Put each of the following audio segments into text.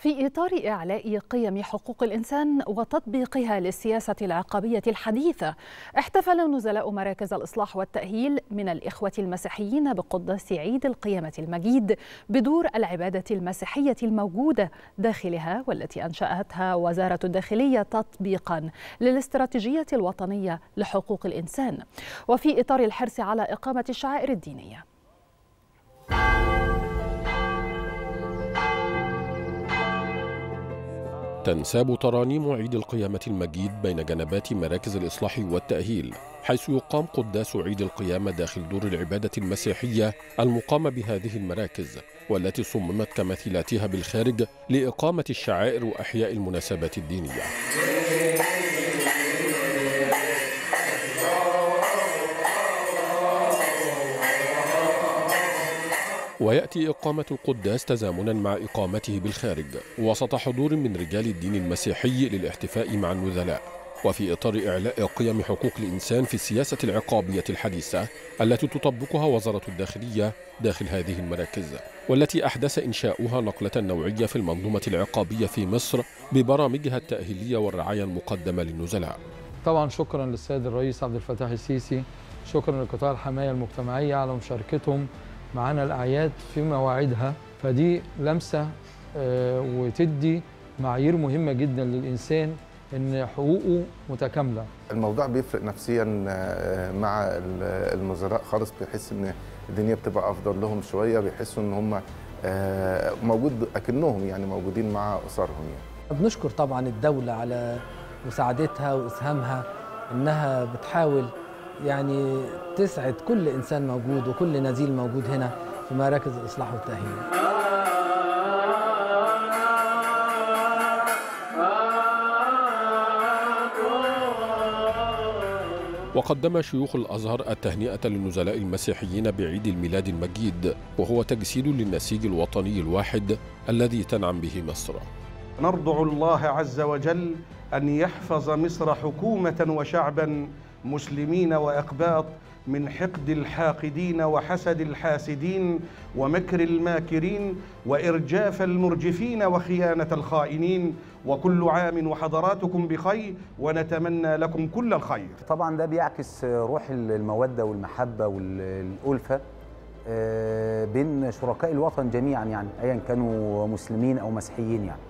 في إطار إعلاء قيم حقوق الإنسان وتطبيقها للسياسة العقابية الحديثة احتفل نزلاء مراكز الإصلاح والتأهيل من الإخوة المسيحيين بقداس عيد القيامة المجيد بدور العبادة المسيحية الموجودة داخلها والتي أنشأتها وزارة الداخلية تطبيقا للاستراتيجية الوطنية لحقوق الإنسان. وفي إطار الحرص على إقامة الشعائر الدينية. تنساب ترانيم عيد القيامة المجيد بين جنبات مراكز الإصلاح والتأهيل حيث يقام قداس عيد القيامة داخل دور العبادة المسيحية المقامة بهذه المراكز والتي صممت كمثيلاتها بالخارج لإقامة الشعائر وأحياء المناسبات الدينية. ويأتي إقامة القداس تزامنا مع إقامته بالخارج وسط حضور من رجال الدين المسيحي للاحتفاء مع النذلاء وفي إطار إعلاء قيم حقوق الإنسان في السياسة العقابية الحديثة التي تطبقها وزارة الداخلية داخل هذه المراكز والتي أحدث إنشاؤها نقلة نوعية في المنظومة العقابية في مصر ببرامجها التأهيلية والرعاية المقدمة للنزلاء. طبعا شكرا للسيد الرئيس عبد الفتاح السيسي شكرا لقطاع الحماية المجتمعية على مشاركتهم معانا الأعياد في مواعيدها فدي لمسة وتدي معايير مهمة جدا للإنسان إن حقوقه متكاملة الموضوع بيفرق نفسيا مع النظراء خالص بيحس إن الدنيا بتبقى أفضل لهم شوية بيحسوا إن هم موجود أكنهم يعني موجودين مع أسرهم يعني. بنشكر طبعا الدولة على مساعدتها وإسهامها إنها بتحاول يعني تسعد كل إنسان موجود وكل نزيل موجود هنا في مراكز الإصلاح والتأهيل. وقدم شيوخ الأزهر التهنئة للنزلاء المسيحيين بعيد الميلاد المجيد وهو تجسيد للنسيج الوطني الواحد الذي تنعم به مصر. نرضع الله عز وجل أن يحفظ مصر حكومة وشعبا مسلمين وإقباط من حقد الحاقدين وحسد الحاسدين ومكر الماكرين وإرجاف المرجفين وخيانة الخائنين وكل عام وحضراتكم بخير ونتمنى لكم كل الخير. طبعا ده بيعكس روح المودة والمحبة والألفة بين شركاء الوطن جميعا يعني ايا كانوا مسلمين أو مسيحيين يعني.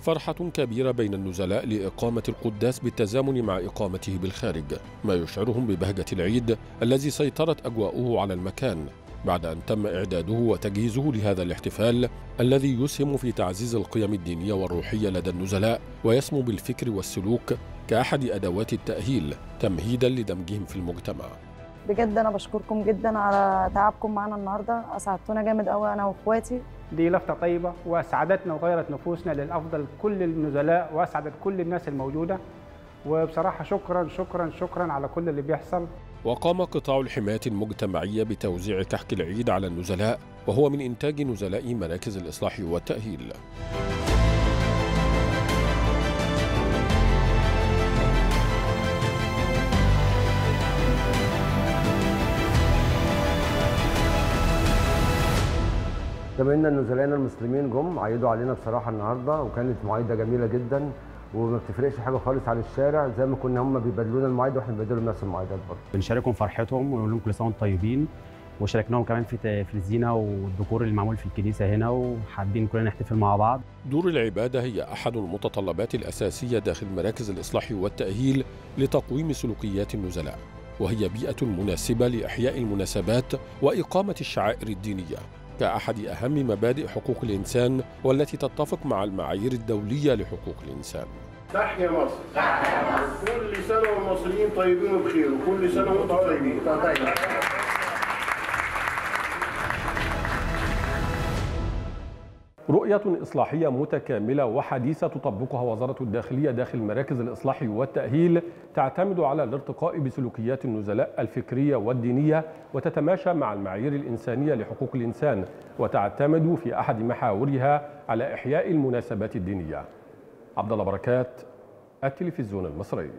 فرحة كبيرة بين النزلاء لإقامة القداس بالتزامن مع إقامته بالخارج ما يشعرهم ببهجة العيد الذي سيطرت أجواؤه على المكان بعد أن تم إعداده وتجهيزه لهذا الاحتفال الذي يسهم في تعزيز القيم الدينية والروحية لدى النزلاء ويسمو بالفكر والسلوك كأحد أدوات التأهيل تمهيدا لدمجهم في المجتمع. بجد أنا بشكركم جدا على تعبكم معانا النهارده. أسعدتونا جامد قوي أنا وإخواتي. دي لفتة طيبة واسعدتنا وغيرت نفوسنا للأفضل كل النزلاء وأسعدت كل الناس الموجودة. وبصراحة شكرا شكرا شكرا على كل اللي بيحصل. وقام قطاع الحماية المجتمعية بتوزيع كحك العيد على النزلاء وهو من إنتاج نزلاء مراكز الإصلاح والتأهيل. زمايلنا النزلائنا المسلمين جم عيدوا علينا بصراحة النهارده وكانت معايدة جميلة جدا وما بتفرقش حاجة خالص عن الشارع زي ما كنا هم بيبادلونا المعايدة وإحنا بنبادلهم نفس المعايدات برضه. بنشاركهم فرحتهم ونقول لهم كل سنة وأنتم طيبين وشاركناهم كمان في في الزينة والديكور اللي معمول في الكنيسة هنا وحابين كلنا نحتفل مع بعض. دور العبادة هي أحد المتطلبات الأساسية داخل مراكز الإصلاح والتأهيل لتقويم سلوكيات النزلاء. وهي بيئة مناسبة لإحياء المناسبات وإقامة الشعائر الدينية كأحد أهم مبادئ حقوق الإنسان والتي تتفق مع المعايير الدولية لحقوق الإنسان. تحيا مصر. تحيا مصر كل سنة والمصريين طيبين وبخير وكل سنة وأنتم طيبين. رؤية إصلاحية متكاملة وحديثة تطبقها وزارة الداخلية داخل مراكز الإصلاح والتأهيل تعتمد على الارتقاء بسلوكيات النزلاء الفكرية والدينية وتتماشى مع المعايير الإنسانية لحقوق الإنسان وتعتمد في أحد محاورها على إحياء المناسبات الدينية. عبد الله بركات التلفزيون المصري.